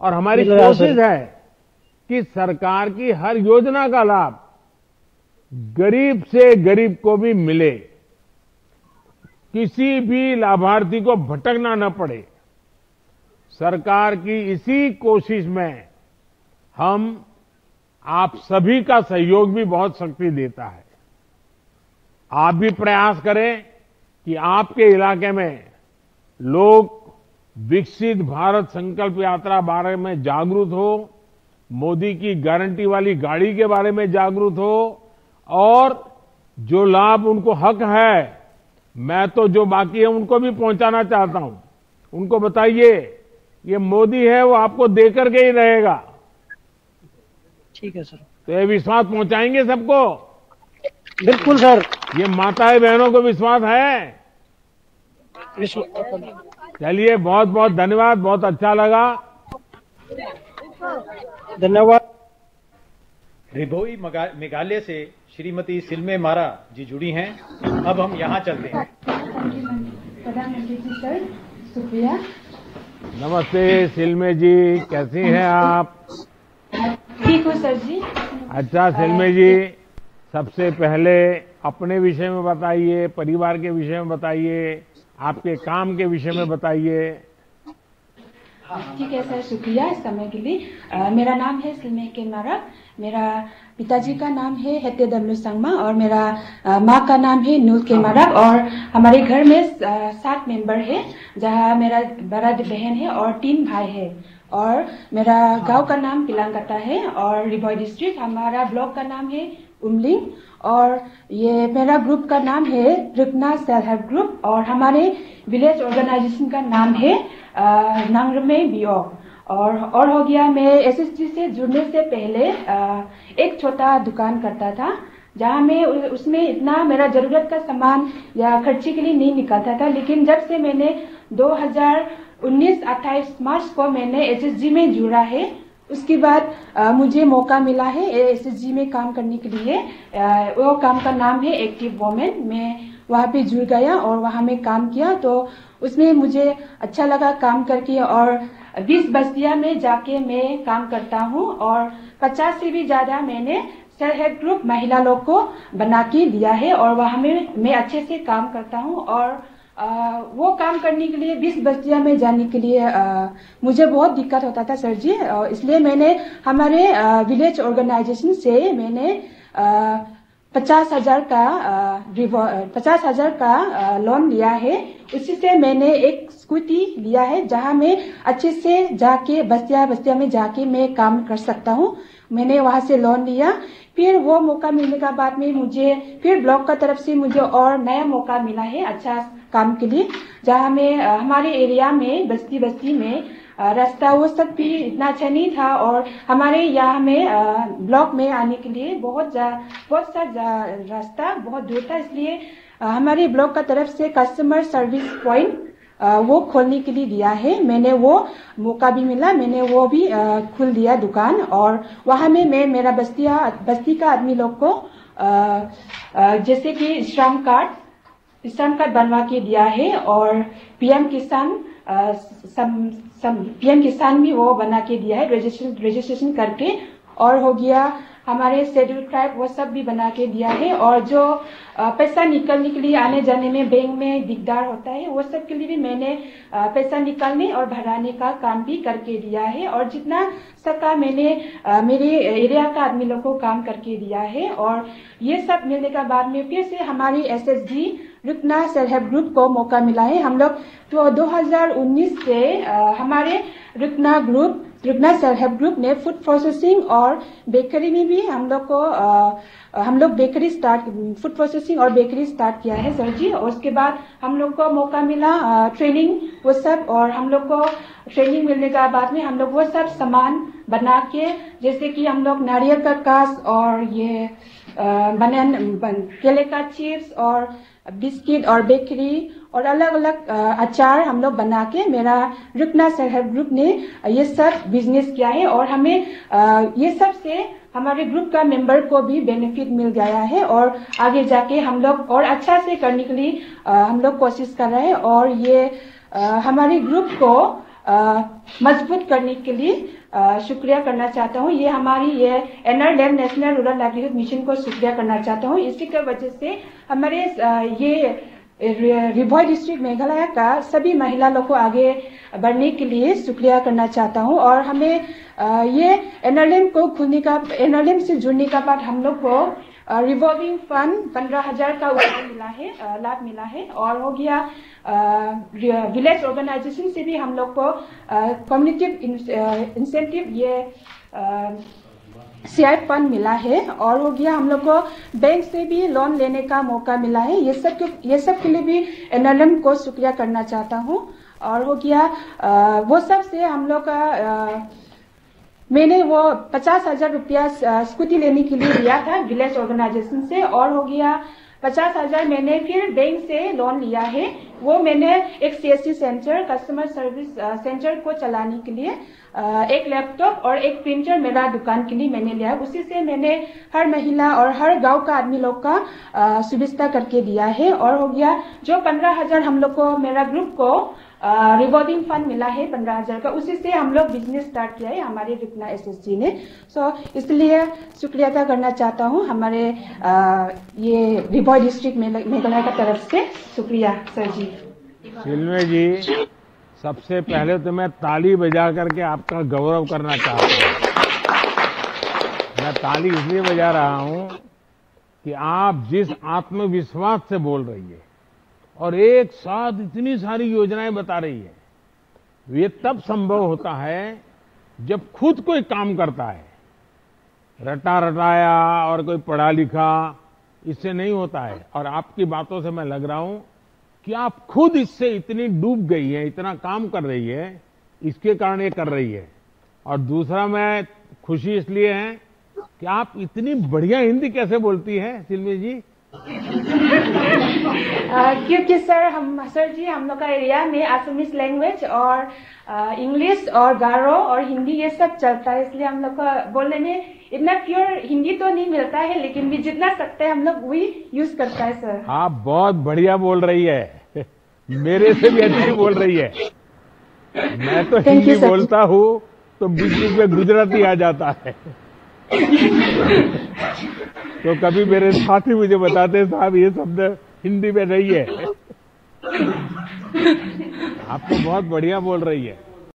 और हमारी कोशिश है कि सरकार की हर योजना का लाभ गरीब से गरीब को भी मिले किसी भी लाभार्थी को भटकना न पड़े। सरकार की इसी कोशिश में हम आप सभी का सहयोग भी बहुत शक्ति देता है। आप भी प्रयास करें कि आपके इलाके में लोग विकसित भारत संकल्प यात्रा बारे में जागरूक हो मोदी की गारंटी वाली गाड़ी के बारे में जागरूक हो और जो लाभ उनको हक है मैं तो जो बाकी है उनको भी पहुंचाना चाहता हूँ। उनको बताइए ये मोदी है वो आपको देकर के ही रहेगा। ठीक है सर। तो ये विश्वास पहुंचाएँगे सबको? बिल्कुल सर। ये माताएँ बहनों को विश्वास है? विश्व चलिए बहुत बहुत धन्यवाद बहुत अच्छा लगा। धन्यवाद। रिभोई मेघालय से श्रीमती सिलमे मारा जी जुड़ी हैं। अब हम यहाँ चलते हैं। प्रधानमंत्री जी सर शुक्रिया। नमस्ते सिलमे जी कैसी हैं आप? ठीक हो सर जी। अच्छा सिलमे जी सबसे पहले अपने विषय में बताइए परिवार के विषय में बताइए। आपके काम के विषय में बताइए। ठीक है सर शुक्रिया इस समय के लिए। अ, मेरा नाम है सिलमे के मारक मेरा पिताजी का नाम है हेते डब्ल्यू संगमा और मेरा माँ का नाम है नूल के मारक और हमारे घर में सात मेंबर है जहाँ मेरा बड़ा बहन है और तीन भाई है। और मेरा गाँव का नाम पिलांगटा है और रिभॉय डिस्ट्रिक्ट हमारा ब्लॉक का नाम है उमलिंग और ये मेरा ग्रुप का नाम है रुकना सेल्फ हेल्प ग्रुप और हमारे विलेज ऑर्गेनाइजेशन का नाम है नांगरमे बियो और और हो गया मैं एसएसजी से जुड़ने से पहले अ, एक छोटा दुकान करता था जहाँ मैं उसमें इतना मेरा ज़रूरत का सामान या खर्चे के लिए नहीं निकलता था लेकिन जब से मैंने 2019 28 मार्च को मैंने एसएसजी में जुड़ा है उसके बाद मुझे मौका मिला है एसएसजी में काम करने के लिए। वो काम का नाम है एक्टिव वोमेन मैं वहाँ पे जुड़ गया और वहाँ में काम किया तो उसमें मुझे अच्छा लगा काम करके और बीस बस्तियाँ में जाके मैं काम करता हूँ और पचास से भी ज़्यादा मैंने सेल्फ हेल्प ग्रुप महिला लोग को बना के दिया है और वहाँ में मैं अच्छे से काम करता हूँ और अ, वो काम करने के लिए बीस बस्तियाँ में जाने के लिए अ, मुझे बहुत दिक्कत होता था सर जी। और इसलिए मैंने हमारे विलेज ऑर्गेनाइजेशन से मैंने पचास हज़ार का पचास हज़ार का लोन लिया है। उसी से मैंने एक स्कूटी लिया है जहाँ मैं अच्छे से जाके बस्तिया बस्तिया में जाके मैं काम कर सकता हूँ। मैंने वहाँ से लोन लिया। फिर वो मौका मिलने का बाद में मुझे, फिर ब्लॉक का तरफ़ से मुझे और नया मौका मिला है अच्छा काम के लिए, जहाँ मैं हमारे एरिया में, बस्ती बस्ती में रास्ता वो सब भी इतना अच्छा नहीं था और हमारे यहाँ में ब्लॉक में आने के लिए बहुत जा- बहुत सा रास्ता बहुत दूर था। इसलिए हमारे ब्लॉक का तरफ़ से कस्टमर सर्विस पॉइंट वो खोलने के लिए दिया है। मैंने वो मौका भी मिला, मैंने वो भी खोल दिया दुकान और वहाँ में मैं, मेरा बस्तिया, बस्ती का आदमी लोग को जैसे कि श्रम कार्ड श्रम कार्ड बनवा के दिया है और पीएम किसान पीएम किसान भी वो बना के दिया है रजिस्ट्रेशन करके और हो गया हमारे शेड्यूल ट्राइब वो सब भी बना के दिया है और जो पैसा निकलने के लिए आने जाने में बैंक में दिकदार होता है, वो सब के लिए भी मैंने पैसा निकालने और भराने का काम भी करके दिया है और जितना सका मैंने मेरे एरिया का आदमी लोग को काम करके दिया है और ये सब मिलने का बाद में फिर से हमारी एसएसजी रुकना सेल्फ हेल्प ग्रुप को मौका मिला है। हम लोग तो 2019 से हमारे रुकना ग्रुप रुकना सेल्फ हेल्प ग्रुप ने फ़ूड प्रोसेसिंग और बेकरी में भी हम लोग को आ, हम लोग बेकरी स्टार्ट फ़ूड प्रोसेसिंग और बेकरी स्टार्ट किया है सर जी। और उसके बाद हम लोग को मौका मिला आ, ट्रेनिंग वो सब। और हम लोग को ट्रेनिंग मिलने के बाद में हम लोग वो सब सामान बना के जैसे कि हम लोग नारियल का कास और ये बनन बन, केले का चिप्स और बिस्किट और बेकरी और अलग अलग अचार हम लोग बना के मेरा रुकना हेल्प ग्रुप ने ये सब बिज़नेस किया है और हमें ये सबसे हमारे ग्रुप का मेंबर को भी बेनिफिट मिल गया है और आगे जाके हम लोग और अच्छा से करने के लिए हम लोग कोशिश कर रहे हैं और ये हमारे ग्रुप को मज़बूत करने के लिए शुक्रिया करना चाहता हूँ। ये हमारी, ये NRLM national rural livelihood mission को शुक्रिया करना चाहता हूँ। इसी के वजह से हमारे ये रिभॉय डिस्ट्रिक्ट मेघालय का सभी महिला लोग को आगे बढ़ने के लिए शुक्रिया करना चाहता हूँ और हमें ये एनआरएलएम को खुलने का एनआरएलएम से जुड़ने का बाद हम लोग को रिवॉल्विंग फंड पंद्रह हज़ार का उधार मिला है लाभ मिला है और हो गया विलेज ऑर्गेनाइजेशन से भी हम लोग को कम्युनिटी इंसेंटिव ये फंड मिला है और हो गया हम लोग को बैंक से भी लोन लेने का मौका मिला है। ये सब ये सब के लिए भी एनएलएम को शुक्रिया करना चाहता हूँ। और हो गया आ, वो सबसे हम लोग का आ, मैंने वो पचास हज़ार रुपया स्कूटी लेने के लिए लिया था विलेज ऑर्गेनाइजेशन से। और हो गया पचास हज़ार मैंने फिर बैंक से लोन लिया है। वो मैंने एक CSC center customer service center को चलाने के लिए एक लैपटॉप और एक प्रिंटर मेरा दुकान के लिए मैंने लिया उसी से मैंने हर महिला और हर गाँव का आदमी लोग का सुविस्ता सुविधा करके दिया है। और हो गया, जो पंद्रह हज़ार हम लोग को मेरा ग्रुप को रिवॉर्डिंग फंड मिला है पंद्रह हज़ार का। उसी से हम लोग बिज़नेस स्टार्ट किया है हमारे रुकना एसएसजी ने। सो so, इसलिए शुक्रिया अदा करना चाहता हूँ हमारे अ, ये रिवॉय डिस्ट्रिक्ट मेघालय का तरफ़ से। शुक्रिया सर जी। सिल्वे जी सबसे पहले तो मैं ताली बजा करके आपका गौरव करना चाहता हूँ। मैं ताली इसलिए बजा रहा हूँ कि आप जिस आत्मविश्वास से बोल रही है और एक साथ इतनी सारी योजनाएँ बता रही है। ये तब संभव होता है जब खुद कोई काम करता है। रटा रटाया और कोई पढ़ा लिखा, इससे नहीं होता है। और आपकी बातों से मैं लग रहा हूँ कि आप खुद इससे इतनी डूब गई है, इतना काम कर रही है, इसके कारण ये कर रही है। और दूसरा, मैं खुशी इसलिए है कि आप इतनी बढ़िया हिंदी कैसे बोलती हैं, सिल्मी जी? क्योंकि सर हम सर जी हम लोग का एरिया में असमीज लैंग्वेज और इंग्लिश और गारो और हिंदी ये सब चलता है इसलिए हम लोग का बोलने में इतना प्योर हिंदी तो नहीं मिलता है लेकिन भी जितना सकते हैं हम लोग वही यूज़ करता है सर आप बहुत बढ़िया बोल रही है। मेरे से भी अच्छी बोल रही है। मैं तो हिंदी बोलता हूँ तो बीच बीच में गुजराती आ जाता है। तो कभी मेरे साथी मुझे बताते हैं, साहब ये शब्द हिंदी में नहीं है। आप तो बहुत बढ़िया बोल रही है।